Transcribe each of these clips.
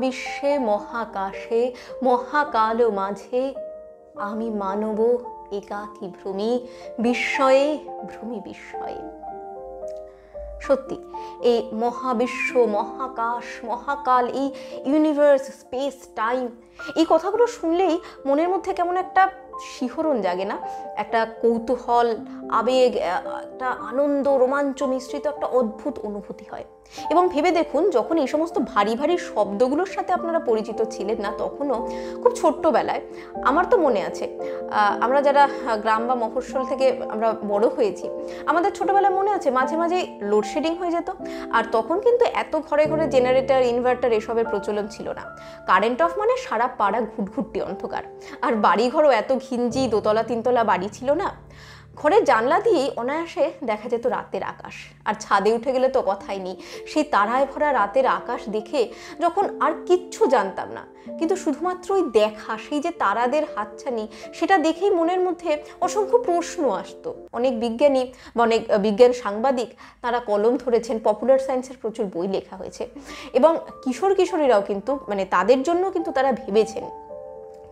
মহাবিশ্বে মহাকাশে মহাকাল মাঝে। আমি মানব একাকী ভ্রমি, বিস্ময়ে ভ্রমি বিস্ময়ে। সত্যি, এই মহাবিশ্ব, মহাকাশ, মহাকাল, এই ইউনিভার্স স্পেস টাইম এই কথাগুলো শুনলেই মনের মধ্যে কেমন একটা শিহরণ জাগে না? একটা কৌতূহল, আবেগ একটা আনন্দ, রোমাঞ্চ মিশ্রিত একটা অদ্ভুত অনুভূতি হয়। এবং ভেবে দেখুন, যখন এই সমস্ত ভারী ভারী শব্দগুলোর সাথে আপনারা পরিচিত ছিলেন না, তখনও খুব ছোট্টবেলায়, আমার তো মনে আছে আমরা যারা গ্রাম বা মফস্বল থেকে আমরা বড় হয়েছি, আমাদের ছোটবেলায় মনে আছে মাঝে মাঝে লোডশেডিং হয়ে যেত, আর তখন কিন্তু এত ঘরে ঘরে জেনারেটার ইনভার্টার এসবের প্রচলন ছিল না। কারেন্ট অফ মানে সারা পাড়া ঘুটঘুটটি অন্ধকার, আর বাড়িঘরও এত ঘিঞ্জি, দোতলা তিনতলা বাড়ি ছিল না। ঘরের জানলা দিয়েই অনায়াসে দেখা যেত রাতের আকাশ। আর ছাদে উঠে গেলে তো কথাই নেই। সেই তারায় ভরা রাতের আকাশ দেখে যখন আর কিচ্ছু জানতাম না, কিন্তু শুধুমাত্র ওই দেখা, সেই যে তারাদের হাতছানি, সেটা দেখেই মনের মধ্যে অসংখ্য প্রশ্ন আসতো। অনেক বিজ্ঞানী বা অনেক বিজ্ঞান সাংবাদিক, তারা কলম ধরেছেন পপুলার সায়েন্সের প্রচুর বই লেখা হয়েছে। এবং কিশোর কিশোরীরাও কিন্তু মানে তাদের জন্য কিন্তু তারা ভেবেছেন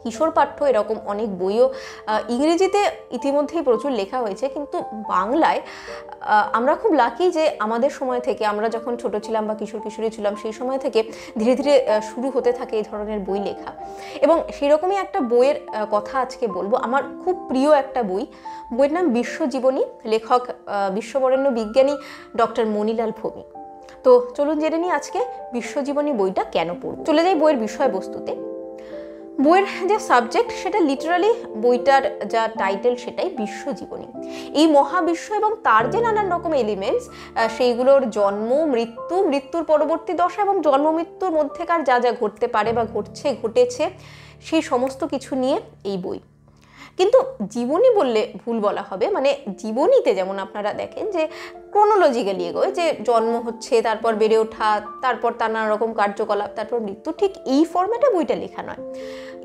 কিশোর পাঠ্য, এরকম অনেক বইও ইংরেজিতে ইতিমধ্যেই প্রচুর লেখা হয়েছে। কিন্তু বাংলায় আমরা খুব লাকি যে আমাদের সময় থেকে, আমরা যখন ছোট ছিলাম বা কিশোর কিশোরী ছিলাম, সেই সময় থেকে ধীরে ধীরে শুরু হতে থাকে এই ধরনের বই লেখা। এবং সেরকমই একটা বইয়ের কথা আজকে বলব। আমার খুব প্রিয় একটা বই, বইয়ের নাম বিশ্বজীবনী, লেখক বিশ্ববরেণ্য বিজ্ঞানী ডক্টর মনিলাল ভৌমিক। তো চলুন জেনে নিই আজকে বিশ্বজীবনী বইটা কেন পড়ব। চলে যাই বইয়ের বিষয়বস্তুতে। বইয়ের যে সাবজেক্ট সেটা লিটারালি বইটার যা টাইটেল সেটাই বিশ্বজীবনী। এই মহাবিশ্ব এবং তার যে নানান রকম এলিমেন্টস সেইগুলোর জন্ম, মৃত্যু, মৃত্যুর পরবর্তী দশা এবং জন্ম, মৃত্যুর মধ্যেকার যা যা ঘটতে পারে বা ঘটছে, ঘটেছে, সেই সমস্ত কিছু নিয়ে এই বই। কিন্তু জীবনী বললে ভুল বলা হবে মানে জীবনীতে যেমন আপনারা দেখেন যে ক্রোনোলজিক্যালি এগোয় যে জন্ম হচ্ছে, তারপর বেড়ে ওঠা, তারপর তার নানা রকম কার্যকলাপ, তারপর মৃত্যু, ঠিক এই ফর্ম্যাটে বইটা লেখা নয়।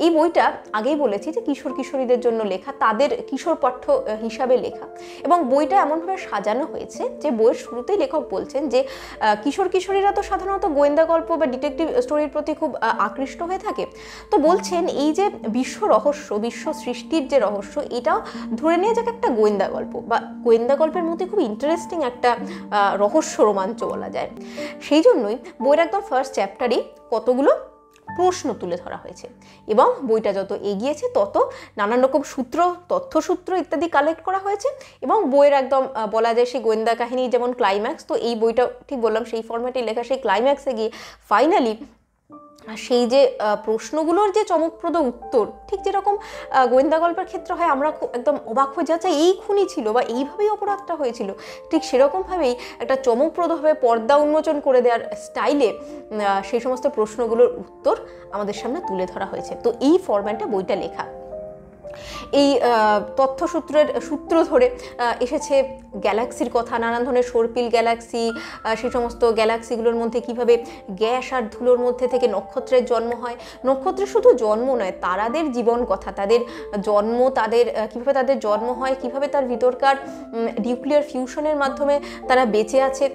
এই বইটা আগেই বলেছি যে কিশোর কিশোরীদের জন্য লেখা, তাদের কিশোর পাঠ্য হিসাবে লেখা এবং বইটা এমনভাবে সাজানো হয়েছে যে বইয়ের শুরুতেই লেখক বলছেন যে কিশোর কিশোরীরা তো সাধারণত গোয়েন্দা গল্প বা ডিটেকটিভ স্টোরির প্রতি খুব আকৃষ্ট হয়ে থাকে। তো বলছেন এই যে বিশ্ব রহস্য, বিশ্ব সৃষ্টির যে রহস্য, এটাও ধরে নিয়ে যাক একটা গোয়েন্দা গল্প বা গোয়েন্দা গল্পের মধ্যে খুব ইন্টারেস্টিং একটা রহস্য রোমাঞ্চ বলা যায়। সেই জন্যই বইয়ের একদম ফার্স্ট চ্যাপ্টারই কতগুলো প্রশ্ন তুলে ধরা হয়েছে। এবং বইটা যত এগিয়েছে, তত নানান রকম সূত্র, তথ্যসূত্র ইত্যাদি কালেক্ট করা হয়েছে। এবং বইয়ের একদম বলা যায় সেই গোয়েন্দা কাহিনী যেমন ক্লাইম্যাক্স তো এই বইটা ঠিক বললাম, সেই ফর্ম্যাটে লেখা সেই ক্লাইম্যাক্সে গিয়ে ফাইনালি সেই যে প্রশ্নগুলোর যে চমকপ্রদ উত্তর, ঠিক যেরকম গোয়েন্দা গল্পের ক্ষেত্রে হয় আমরা একদম অবাক হয়ে যাচ্ছে, এই খুনি ছিল বা এইভাবেই অপরাধটা হয়েছিল। ঠিক সেরকমভাবেই একটা চমকপ্রদভাবে পর্দা উন্মোচন করে দেওয়ার স্টাইলে সেই সমস্ত প্রশ্নগুলোর উত্তর আমাদের সামনে তুলে ধরা হয়েছে। তো এই ফরম্যাটে বইটা লেখা। এই তথ্যসূত্রের সূত্র ধরে এসেছে গ্যালাক্সির কথা, নানান ধরনের সর্পিল গ্যালাক্সি সেই সমস্ত গ্যালাক্সিগুলোর মধ্যে কীভাবে গ্যাস আর ধুলোর মধ্যে থেকে নক্ষত্রের জন্ম হয়। নক্ষত্রের শুধু জন্ম নয়, তারাদের জীবন কথা, তাদের জন্ম, তাদের কীভাবে তাদের জন্ম হয়, কীভাবে তার ভিতরকার নিউক্লিয়ার ফিউশনের মাধ্যমে তারা বেঁচে আছে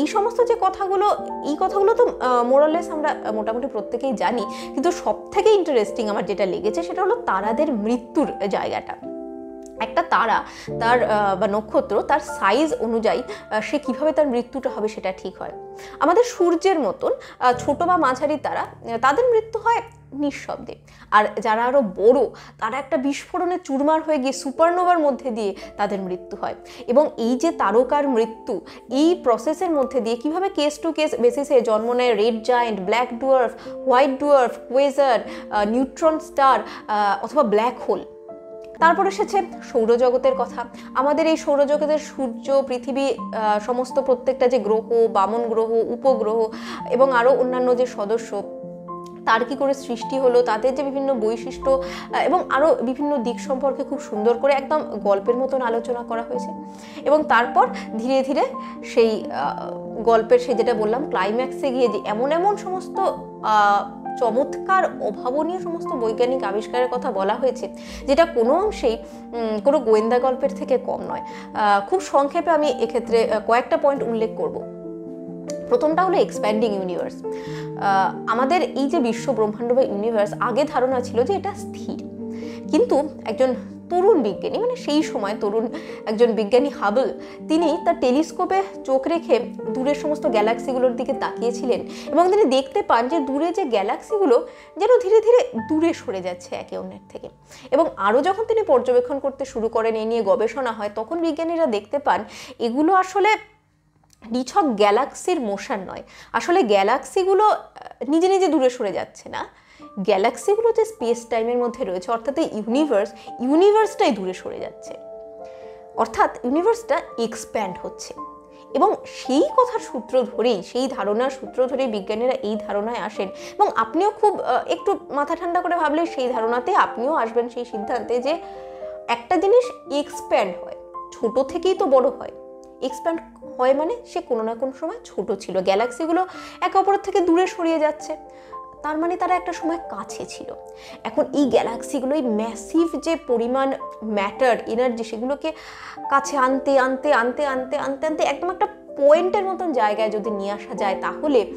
এই সমস্ত যে কথাগুলো, এই কথাগুলো তো মোরালেস আমরা মোটামুটি প্রত্যেকেই জানি। কিন্তু সব থেকে ইন্টারেস্টিং আমার যেটা লেগেছে, সেটা হলো তারাদের মৃত্যুর জায়গাটা। একটা তারা, তার বা নক্ষত্র তার সাইজ অনুযায়ী সে কীভাবে তার মৃত্যুটা হবে সেটা ঠিক হয়। আমাদের সূর্যের মতন ছোট বা মাঝারি তারা তাদের মৃত্যু হয় নিঃশব্দে। আর যারা আরও বড়, তারা একটা বিস্ফোরণে চুরমার হয়ে গিয়ে সুপারনোভার মধ্যে দিয়ে তাদের মৃত্যু হয়। এবং এই যে তারকার মৃত্যু, এই প্রসেসের মধ্যে দিয়ে কীভাবে কেস টু কেস বেসিসে জন্ম নেয় red giant black dwarf white dwarf quasar neutron star অথবা ব্ল্যাক হোল তারপর এসেছে সৌরজগতের কথা। আমাদের এই সৌরজগতের সূর্য, পৃথিবী সমস্ত প্রত্যেকটা যে গ্রহ, বামন গ্রহ, উপগ্রহ এবং আরও অন্যান্য যে সদস্য তার কী করে সৃষ্টি হলো, তাদের যে বিভিন্ন বৈশিষ্ট্য এবং আরও বিভিন্ন দিক সম্পর্কে খুব সুন্দর করে একদম গল্পের মতন আলোচনা করা হয়েছে। এবং তারপর ধীরে ধীরে সেই গল্পের সে যেটা বললাম ক্লাইম্যাক্সে গিয়ে যে এমন এমন সমস্ত চমৎকার, অভাবনীয় সমস্ত বৈজ্ঞানিক আবিষ্কারের কথা বলা হয়েছে, যেটা কোনো অংশেই কোনো গোয়েন্দা গল্পের থেকে কম নয়। খুব সংক্ষেপে আমি এক্ষেত্রে কয়েকটা পয়েন্ট উল্লেখ করব। প্রথমটা হলো এক্সপ্যান্ডিং ইউনিভার্স আমাদের এই যে বিশ্ব ব্রহ্মাণ্ড বা ইউনিভার্স আগে ধারণা ছিল যে এটা স্থির। কিন্তু একজন তরুণ বিজ্ঞানী মানে সেই সময় তরুণ একজন বিজ্ঞানী হাবল তিনি তার টেলিস্কোপে চোখ রেখে দূরের সমস্ত গ্যালাক্সিগুলোর দিকে তাকিয়েছিলেন এবং তিনি দেখতে পান যে দূরে যে গ্যালাক্সিগুলো যেন ধীরে ধীরে দূরে সরে যাচ্ছে একে অন্যের থেকে। এবং আরও যখন তিনি পর্যবেক্ষণ করতে শুরু করেন এই নিয়ে গবেষণা হয়, তখন বিজ্ঞানীরা দেখতে পান, এগুলো আসলে নিছক গ্যালাক্সির মোশন নয়। আসলে গ্যালাক্সিগুলো নিজে নিজে দূরে সরে যাচ্ছে না। গ্যালাক্সিগুলো যে স্পেস টাইমের মধ্যে রয়েছে, অর্থাৎ এই ইউনিভার্স, ইউনিভার্সটাই দূরে সরে যাচ্ছে। অর্থাৎ ইউনিভার্সটা এক্সপ্যান্ড হচ্ছে। এবং সেই কথার সূত্র ধরেই, সেই ধারণার সূত্র ধরেই বিজ্ঞানীরা এই ধারণায় আসেন। এবং আপনিও খুব একটু মাথা ঠান্ডা করে ভাবলে সেই ধারণাতে আপনিও আসবেন সেই সিদ্ধান্তে যে একটা জিনিস এক্সপ্যান্ড হয়। ছোট থেকেই তো বড় হয়। এক্সপ্যান্ড হয় মানে সে কোনো না কোনো সময় ছোট ছিল। গ্যালাক্সিগুলো একে অপরের থেকে দূরে সরিয়ে যাচ্ছে। তার মানে তারা একটা সময় কাছে ছিল। এখন এই গ্যালাক্সিগুলো এই ম্যাসিভ যে পরিমাণ ম্যাটার এনার্জি সেগুলোকে কাছে আনতে আনতে আনতে আনতে আনতে আনতে একদম একটা পয়েন্টের মতন জায়গায় যদি নিয়ে আসা যায় তাহলে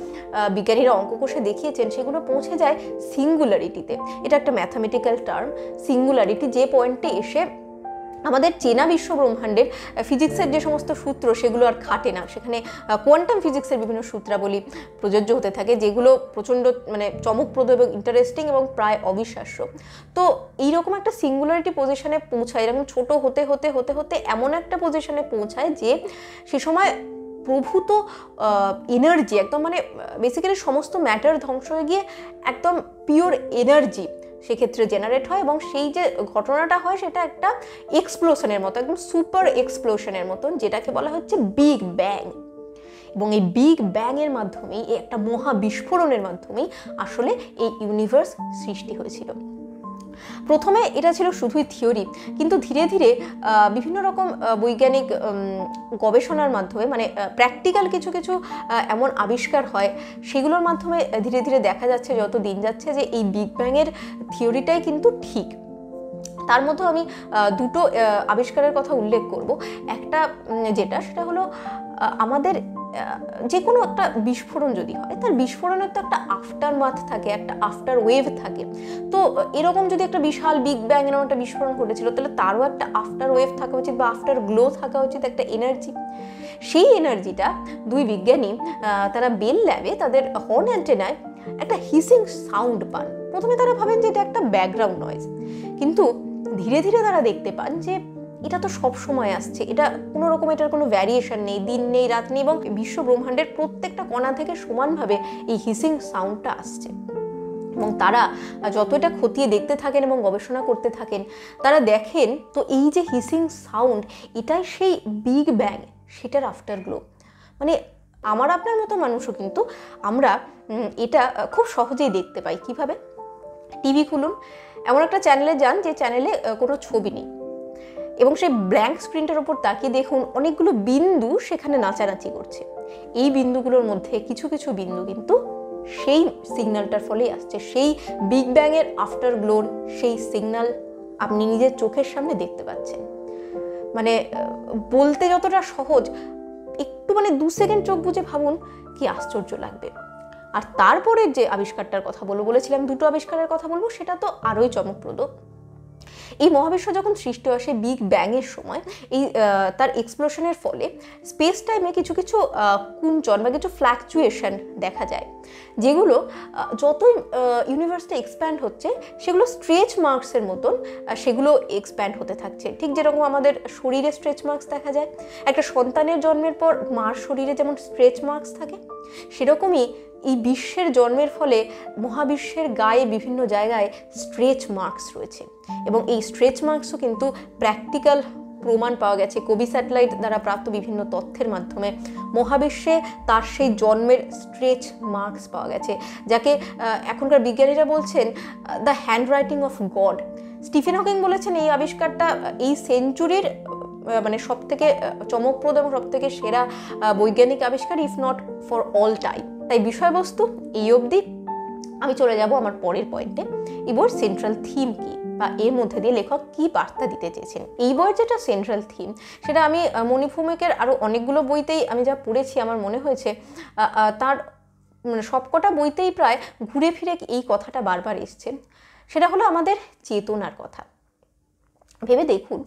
বিজ্ঞানীরা অঙ্ক কোষে দেখিয়েছেন সেগুলো পৌঁছে যায় সিঙ্গুলারিটিতে এটা একটা ম্যাথামেটিক্যাল টার্ম সিঙ্গুলারিটি যে পয়েন্টে এসে আমাদের চেনা বিশ্ব ব্রহ্মাণ্ডের ফিজিক্সের যে সমস্ত সূত্র, সেগুলো আর খাটে না। সেখানে কোয়ান্টাম ফিজিক্সের বিভিন্ন সূত্রাবলী প্রযোজ্য হতে থাকে, যেগুলো প্রচণ্ড মানে চমকপ্রদ এবং ইন্টারেস্টিং এবং প্রায় অবিশ্বাস্য। তো এইরকম একটা সিঙ্গুলারিটি পজিশনে পৌঁছায়, এরকম ছোট হতে হতে হতে হতে এমন একটা পজিশনে পৌঁছায় যে সে সময় প্রভূত এনার্জি একদম মানে বেসিক্যালি সমস্ত ম্যাটার ধ্বংস হয়ে গিয়ে একদম পিওর এনার্জি সেক্ষেত্রে জেনারেট হয় এবং সেই যে ঘটনাটা হয় সেটা একটা এক্সপ্লোশনের মতো, একদম সুপার এক্সপ্লোশনের মতন, যেটাকে বলা হচ্ছে বিগ ব্যাং এবং এই বিগ ব্যাংয়ের মাধ্যমেই, এই একটা মহা বিস্ফোরণের মাধ্যমেই আসলে এই ইউনিভার্স সৃষ্টি হয়েছিল। প্রথমে এটা ছিল শুধুই থিওরি, কিন্তু ধীরে ধীরে বিভিন্ন রকম বৈজ্ঞানিক গবেষণার মাধ্যমে মানে প্র্যাকটিক্যাল কিছু কিছু এমন আবিষ্কার হয়, সেগুলোর মাধ্যমে ধীরে ধীরে দেখা যাচ্ছে, যত দিন যাচ্ছে, যে এই বিগ ব্যাংয়ের থিওরিটাই কিন্তু ঠিক। তার মধ্যে আমি দুটো আবিষ্কারের কথা উল্লেখ করব। একটা যেটা, সেটা হলো আমাদের যে কোনো একটা বিস্ফোরণ যদি হয়, তার বিস্ফোরণের তো একটা আফটার মাথ থাকে, একটা আফটার ওয়েভ থাকে। তো এরকম যদি একটা বিশাল বিগ ব্যাং এরকম একটা বিস্ফোরণ ঘটেছিল, তাহলে তারও একটা আফটার ওয়েভ থাকা উচিত বা আফটার গ্লো থাকা উচিত একটা এনার্জি সেই এনার্জিটা দুই বিজ্ঞানী তারা বেল ল্যাবে তাদের হর্ন অ্যান্টেনায় একটা হিসিং সাউন্ড পান। প্রথমে তারা ভাবেন যে এটা একটা ব্যাকগ্রাউন্ড নয়েজ কিন্তু ধীরে ধীরে তারা দেখতে পান যে এটা তো সব সময় আসছে। এটা কোনো রকম এটার কোনো ভ্যারিয়েশন নেই, দিন নেই, রাত নেই এবং বিশ্ব ব্রহ্মাণ্ডের প্রত্যেকটা কণা থেকে সমানভাবে এই হিসিং সাউন্ডটা আসছে। এবং তারা যত এটা খতিয়ে দেখতে থাকেন এবং গবেষণা করতে থাকেন, তারা দেখেন তো এই যে হিসিং সাউন্ড এটাই সেই বিগ ব্যাং সেটার আফটার গ্লো মানে আমার আপনার মতো মানুষও কিন্তু আমরা এটা খুব সহজেই দেখতে পাই। কীভাবে? টিভি খুলুন। এমন একটা চ্যানেলে যান যে চ্যানেলে কোনো ছবি নেই। এবং সেই ব্ল্যাঙ্ক স্ক্রিনটার ওপর তাকিয়ে দেখুন অনেকগুলো বিন্দু সেখানে নাচানাচি করছে। এই বিন্দুগুলোর মধ্যে কিছু কিছু বিন্দু কিন্তু সেই সিগন্যালটার ফলেই আসছে। সেই বিগ ব্যাংয়ের আফটার গ্লোর সেই সিগন্যাল আপনি নিজের চোখের সামনে দেখতে পাচ্ছেন। মানে বলতে যতটা সহজ, একটু মানে দু সেকেন্ড চোখ বুঝে ভাবুন কি আশ্চর্য লাগবে। আর তারপরে যে আবিষ্কারটার কথা বলব বলেছিলাম, দুটো আবিষ্কারের কথা বলব, সেটা তো আরোই চমকপ্রদ। এই মহাবিশ্ব যখন সৃষ্টি সেই বিগ ব্যাংয়ের সময়, এই তার এক্সপ্লোশনের ফলে স্পেস টাইমে কিছু কিছু কুঞ্চন বা কিছু ফ্ল্যাকচুয়েশন দেখা যায়, যেগুলো যতই ইউনিভার্সটা এক্সপ্যান্ড হচ্ছে, সেগুলো স্ট্রেচ মার্কসের মতন সেগুলো এক্সপ্যান্ড হতে থাকছে। ঠিক যেরকম আমাদের শরীরে স্ট্রেচ মার্কস দেখা যায়, একটা সন্তানের জন্মের পর মার শরীরে যেমন স্ট্রেচ মার্কস থাকে, সেরকমই এই বিশ্বের জন্মের ফলে মহাবিশ্বের গায়ে বিভিন্ন জায়গায় স্ট্রেচ মার্কস রয়েছে। এবং এই স্ট্রেচ মার্কসও কিন্তু প্র্যাকটিক্যাল প্রমাণ পাওয়া গেছে। কবি স্যাটেলাইট দ্বারা প্রাপ্ত বিভিন্ন তথ্যের মাধ্যমে। মহাবিশ্বে তার সেই জন্মের স্ট্রেচ মার্কস পাওয়া গেছে, যাকে এখনকার বিজ্ঞানীরা বলছেন the handwriting of God Stephen Hawking বলেছেন এই আবিষ্কারটা এই সেঞ্চুরির মানে সব থেকে চমকপ্রদ এবং সব থেকে সেরা বৈজ্ঞানিক আবিষ্কার if not for all time তাই বিষয়বস্তু এই অবধি। আমি চলে যাব আমার পরের পয়েন্টে এবার সেন্ট্রাল থিম কি? বা এর মধ্যে দিয়ে লেখক কি বার্তা দিতে চেয়েছেন? এই বইয়ের যেটা সেন্ট্রাল থিম সেটা আমি মণিভূমিকের আরও অনেকগুলো বইতেই আমি যা পড়েছি, আমার মনে হয়েছে তার মানে সবকটা বইতেই প্রায় ঘুরে ফিরে এই কথাটা বারবার এসছে। সেটা হলো আমাদের চেতনার কথা। ভেবে দেখুন,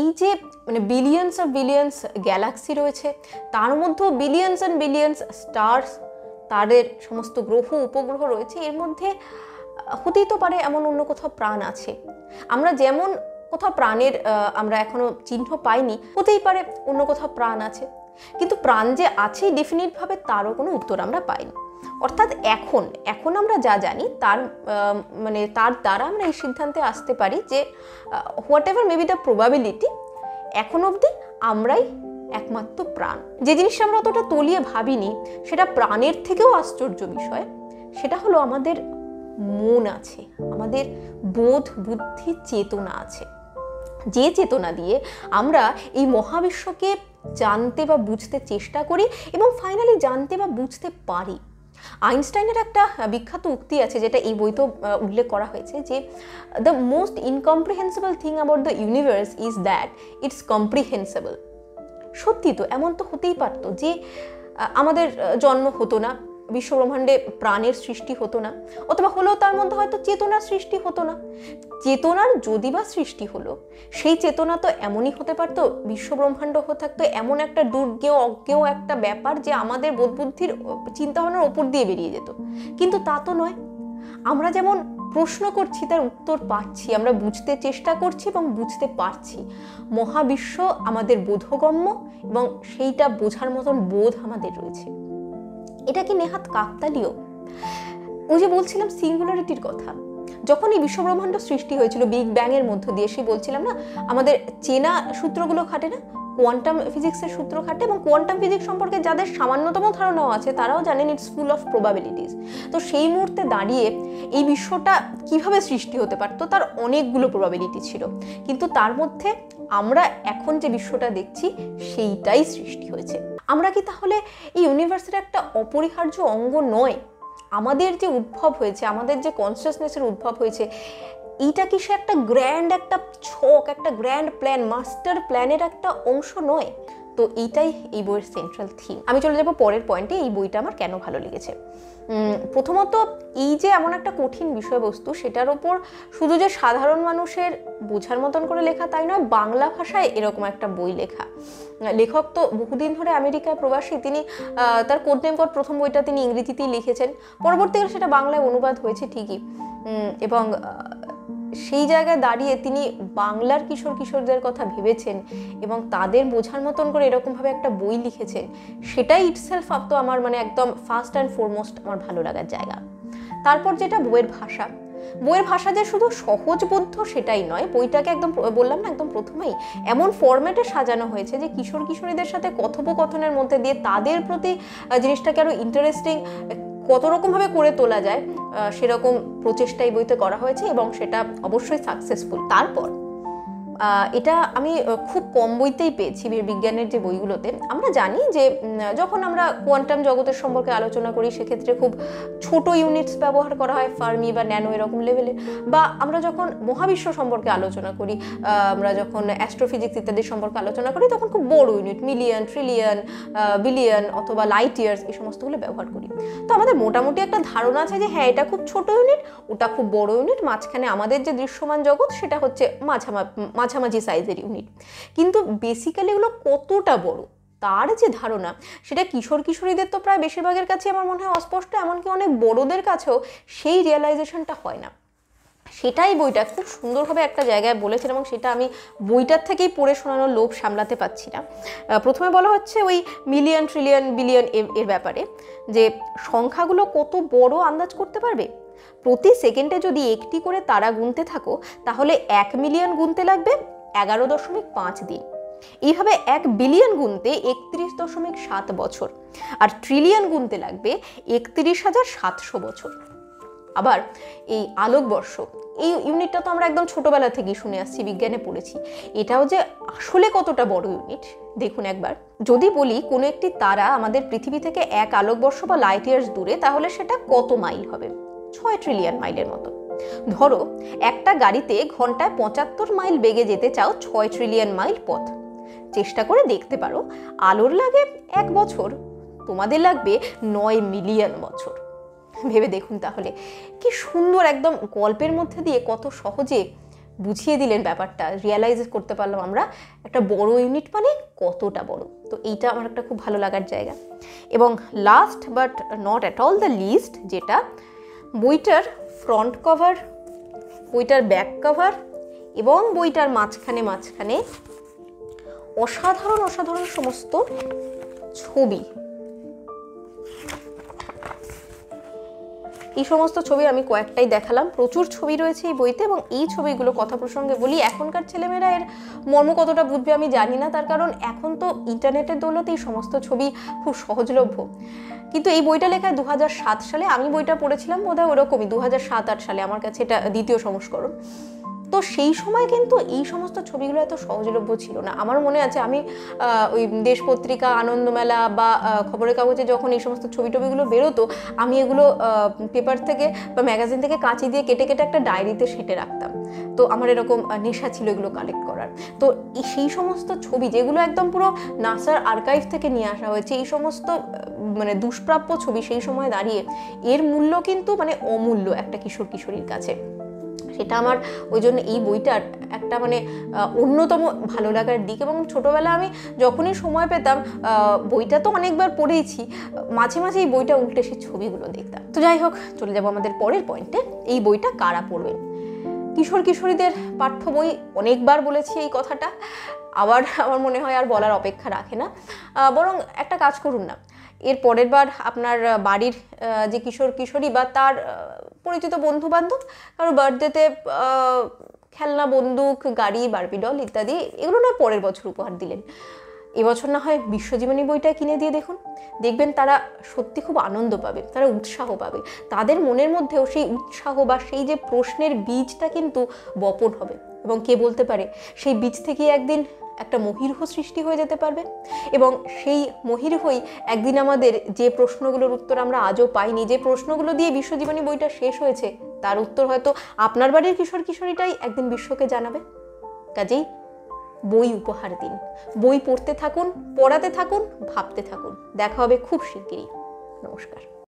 এই যে মানে বিলিয়ন্স অফ বিলিয়ন্স গ্যালাক্সি রয়েছে, তার মধ্যেও বিলিয়ন্স অ্যান্ড বিলিয়ন্স স্টার্স তাদের সমস্ত গ্রহ, উপগ্রহ রয়েছে, এর মধ্যে হতেই তো পারে এমন অন্য কোথাও প্রাণ আছে। আমরা যেমন কোথাও প্রাণের আমরা এখনও চিহ্ন পাইনি, হতেই পারে অন্য কোথাও প্রাণ আছে। কিন্তু প্রাণ যে আছে, ডেফিনিটভাবে তারও কোনো উত্তর আমরা পাইনি। অর্থাৎ এখন এখন আমরা যা জানি, তার মানে তার দ্বারা আমরা এই সিদ্ধান্তে আসতে পারি যে whatever maybe the probability এখন অবধি আমরাই একমাত্র প্রাণ। যে জিনিসটা আমরা অতটা তলিয়ে ভাবিনি, সেটা প্রাণের থেকেও আশ্চর্য বিষয়, সেটা হলো আমাদের মন আছে, আমাদের বোধ, বুদ্ধি, চেতনা আছে। যে চেতনা দিয়ে আমরা এই মহাবিশ্বকে জানতে বা বুঝতে চেষ্টা করি এবং ফাইনালি জানতে বা বুঝতে পারি। আইনস্টাইনের একটা বিখ্যাত উক্তি আছে, যেটা এই বইতেও উল্লেখ করা হয়েছে যে the most incomprehensible thing about the universe is that it's comprehensible সত্যি তো, এমন তো হতেই পারতো যে আমাদের জন্ম হতো না, বিশ্বব্রহ্মাণ্ডে প্রাণের সৃষ্টি হতো না, অথবা হলেও তার মধ্যে হয়তো চেতনার সৃষ্টি হতো না। চেতনার যদি বা সৃষ্টি হলো, সেই চেতনা তো এমনই হতে পারতো, বিশ্বব্রহ্মাণ্ড হয়ে থাকতো, এমন একটা দুর্গেয়, অজ্ঞেয় একটা ব্যাপার যে আমাদের বোধবুদ্ধির, চিন্তাভাবনার ওপর দিয়ে বেরিয়ে যেত। কিন্তু তা তো নয়। আমরা যেমন প্রশ্ন করছি, তার উত্তর পাচ্ছি। আমরা বুঝতে চেষ্টা করছি এবং বুঝতে পারছি। মহাবিশ্ব আমাদের বোধগম্য এবং সেইটা বোঝার মতন বোধ আমাদের রয়েছে। এটা কি নেহাত কাকতালীয়? ওই যে বলছিলাম, সিঙ্গুলারিটির কথা। যখন এই বিশ্বব্রহ্মাণ্ড সৃষ্টি হয়েছিল, বিগ ব্যাং এর মধ্য দিয়ে, সে বলছিলাম না, আমাদের চেনা সূত্রগুলো খাটে না? কোয়ান্টাম ফিজিক্সের সূত্র খাটে এবং কোয়ান্টাম ফিজিক্স সম্পর্কে যাদের সামান্যতম ধারণাও আছে, তারাও জানেন ইটস ফুল অফ প্রবাবিলিটিস তো সেই মুহূর্তে দাঁড়িয়ে এই বিশ্বটা কীভাবে সৃষ্টি হতে পারতো, তার অনেকগুলো প্রবাবিলিটি ছিল। কিন্তু তার মধ্যে আমরা এখন যে বিশ্বটা দেখছি, সেইটাই সৃষ্টি হয়েছে। আমরা কি তাহলে এই ইউনিভার্সের একটা অপরিহার্য অঙ্গ নয়? আমাদের যে উদ্ভব হয়েছে, আমাদের যে কনসিয়াসনেসের উদ্ভব হয়েছে এইটা কি সে একটা গ্র্যান্ড একটা ছক একটা গ্র্যান্ড প্ল্যান মাস্টার প্ল্যানের একটা অংশ নয়? তো এইটাই এই বইয়ের সেন্ট্রাল থিম আমি চলে যাব পরের পয়েন্টে এই বইটা আমার কেন ভালো লেগেছে? প্রথমত এই যে এমন একটা কঠিন বিষয়বস্তু, সেটার ওপর শুধু যে সাধারণ মানুষের বোঝার মতন করে লেখা তাই নয়, বাংলা ভাষায় এরকম একটা বই লেখা। লেখক তো বহুদিন ধরে আমেরিকায় প্রবাসী, তিনি তার কোডনেম পর প্রথম বইটা তিনি ইংরেজিতেই লিখেছেন। পরবর্তীকালে সেটা বাংলায় অনুবাদ হয়েছে ঠিকই। এবং সেই জায়গায় দাঁড়িয়ে তিনি বাংলার কিশোর কিশোরদের কথা ভেবেছেন এবং তাদের বোঝার মতন করে এরকমভাবে একটা বই লিখেছেন, সেটাই ইটসেলফ আপ তো আমার মানে একদম ফার্স্ট অ্যান্ড ফরমোস্ট আমার ভালো লাগার জায়গা। তারপর যেটা বইয়ের ভাষা বইয়ের ভাষা যে শুধু সহজবোধ্য সেটাই নয়, বইটাকে একদম বললাম না একদম প্রথমেই, এমন ফরম্যাটে সাজানো হয়েছে যে কিশোর কিশোরীদের সাথে কথোপকথনের মধ্যে দিয়ে তাদের প্রতি জিনিসটাকে আরও ইন্টারেস্টিং কত রকমভাবে করে তোলা যায় সেরকম প্রচেষ্টাই বইতে করা হয়েছে এবং সেটা অবশ্যই সাকসেসফুল তারপর এটা আমি খুব কম বইতেই পেয়েছি বিজ্ঞানের যে বইগুলোতে। আমরা জানি যে যখন আমরা কোয়ান্টাম জগতের সম্পর্কে আলোচনা করি, সেক্ষেত্রে খুব ছোট ইউনিটস ব্যবহার করা হয়, ফার্মি বা ন্যানো এরকম লেভেলে বা আমরা যখন মহাবিশ্ব সম্পর্কে আলোচনা করি আমরা যখন অ্যাস্ট্রোফিজিক্স ইত্যাদি সম্পর্কে আলোচনা করি, তখন খুব বড় ইউনিট মিলিয়ন ট্রিলিয়ন বিলিয়ন অথবা লাইট ইয়ার্স এই সমস্তগুলো ব্যবহার করি। তো আমাদের মোটামুটি একটা ধারণা আছে যে হ্যাঁ এটা খুব ছোট ইউনিট ওটা খুব বড় ইউনিট মাঝখানে আমাদের যে দৃশ্যমান জগৎ, সেটা হচ্ছে মাঝামা মাঝামাঝি সাইজের ইউনিট কিন্তু বেসিক্যালি এগুলো কতটা বড়? তার যে ধারণা, সেটা কিশোর কিশোরীদের তো প্রায় বেশিরভাগের কাছে আমার মনে হয় অস্পষ্ট, এমনকি অনেক বড়দের কাছেও সেই রিয়েলাইজেশনটা হয় না। সেটাই বইটা খুব সুন্দরভাবে একটা জায়গায় বলেছেন এবং সেটা আমি বইটার থেকেই পড়ে শোনানোর লোভ সামলাতে পাচ্ছি না। প্রথমে বলা হচ্ছে ওই মিলিয়ন ট্রিলিয়ন বিলিয়ন এর ব্যাপারে যে সংখ্যাগুলো কত বড় আন্দাজ করতে পারবে? প্রতি সেকেন্ডে যদি একটি করে তারা গুনতে থাকো, তাহলে এক মিলিয়ন গুনতে লাগবে এগারো দশমিক পাঁচ দিন। এইভাবে এক বিলিয়ন গুনতে একত্রিশ দশমিক সাত বছর, আর ট্রিলিয়ন গুনতে লাগবে একত্রিশ হাজার সাতশো বছর। আবার এই আলোকবর্ষ, এই ইউনিটটা তো আমরা একদম ছোটবেলা থেকেই শুনে আসছি, বিজ্ঞানে পড়েছি। এটাও যে আসলে কতটা বড় ইউনিট দেখুন একবার। যদি বলি কোনো একটি তারা আমাদের পৃথিবী থেকে এক আলোকবর্ষ বা লাইট ইয়ার্স দূরে, তাহলে সেটা কত মাইল হবে? ছয় ট্রিলিয়ন মাইলের মতো। ধরো, একটা গাড়িতে ঘন্টায় পঁচাত্তর মাইল বেগে যেতে চাও ছয় ট্রিলিয়ন মাইল পথ। চেষ্টা করে দেখতে পারো, আলোর লাগে এক বছর, তোমাদের লাগবে নয় মিলিয়ন বছর। ভেবে দেখুন তাহলে, কি সুন্দর একদম গল্পের মধ্যে দিয়ে কত সহজে বুঝিয়ে দিলেন ব্যাপারটা রিয়ালাইজ করতে পারলাম আমরা, একটা বড় ইউনিট মানে কতটা বড়। তো এইটা আমার একটা খুব ভালো লাগার জায়গা। এবং last but not at all the list যেটা বইটার ফ্রন্ট কভার বইটার ব্যাক কভার এবং বইটার মাঝখানে মাঝখানে অসাধারণ অসাধারণ সমস্ত ছবি। এই সমস্ত ছবি আমি কয়েকটাই দেখালাম। প্রচুর ছবি রয়েছে এই বইতে এবং এই ছবিগুলো কথা প্রসঙ্গে বলি, এখনকার ছেলেমেয়েরা এর মর্ম কতটা বুঝবে আমি জানি না। তার কারণ এখন তো ইন্টারনেটের দৌলতে এই সমস্ত ছবি খুব সহজলভ্য। কিন্তু এই বইটা লেখা দু হাজার সাত সালে আমি বইটা পড়েছিলাম বোধহয় ওরকমই দু সাত আট সালে, আমার কাছে এটা দ্বিতীয় সংস্করণ। তো সেই সময় কিন্তু এই সমস্ত ছবিগুলো এত সহজলভ্য ছিল না। আমার মনে আছে আমি ওই দেশ পত্রিকা, আনন্দমেলা বা খবরের কাগজে যখন এই সমস্ত ছবি টবিগুলো বেরোতো, আমি এগুলো পেপার থেকে বা ম্যাগাজিন থেকে কাঁচি দিয়ে কেটে কেটে একটা ডায়েরিতে সেটে রাখতাম। তো আমার এরকম নেশা ছিল এগুলো কালেক্ট করার। তো সেই সমস্ত ছবি যেগুলো একদম পুরো নাসার আর্কাইভ থেকে নিয়ে আসা হয়েছে, এই সমস্ত মানে দুষ্প্রাপ্য ছবি সেই সময় দাঁড়িয়ে, এর মূল্য কিন্তু মানে অমূল্য একটা কিশোর কিশোরীর কাছে। সেটা আমার ওই জন্য এই বইটার একটা মানে অন্যতম ভালো লাগার দিক। এবং ছোটোবেলা আমি যখনই সময় পেতাম বইটা তো অনেকবার পড়েইছি, মাঝে মাঝে এই বইটা উল্টে সেই ছবিগুলো দেখতাম। তো যাই হোক, চলে যাব আমাদের পরের পয়েন্টে। এই বইটা কারা পড়বেন কিশোর কিশোরীদের পাঠ্য বই অনেকবার বলেছি এই কথাটা। আবার আমার মনে হয় আর বলার অপেক্ষা রাখে না। বরং একটা কাজ করুন না। এর পরের বার আপনার বাড়ির যে কিশোর কিশোরী বা তার পরিচিত বন্ধু বান্ধব কারও বার্থডেতে খেলনা, বন্দুক, গাড়ি বারবি ডল ইত্যাদি, এগুলো না পরের বছর উপহার দিলেন। এবছর না হয় বিশ্বজীবনী বইটা কিনে দিয়ে দেখুন। দেখবেন তারা সত্যি খুব আনন্দ পাবে, তারা উৎসাহ পাবে। তাদের মনের মধ্যেও সেই উৎসাহ বা সেই যে প্রশ্নের বীজটা কিন্তু বপন হবে। এবং কে বলতে পারে, সেই বীজ থেকে একদিন একটা মহিরহ সৃষ্টি হয়ে যেতে পারবে। এবং সেই মহিরহই একদিন আমাদের যে প্রশ্নগুলোর উত্তর আমরা আজও পাইনি, যে প্রশ্নগুলো দিয়ে বিশ্বজীবনী বইটা শেষ হয়েছে, তার উত্তর হয়তো আপনার বাড়ির কিশোর কিশোরীটাই একদিন বিশ্বকে জানাবে। কাজেই বই উপহার দিন। বই পড়তে থাকুন, পড়াতে থাকুন, ভাবতে থাকুন। দেখা হবে খুব শিগগিরই। নমস্কার।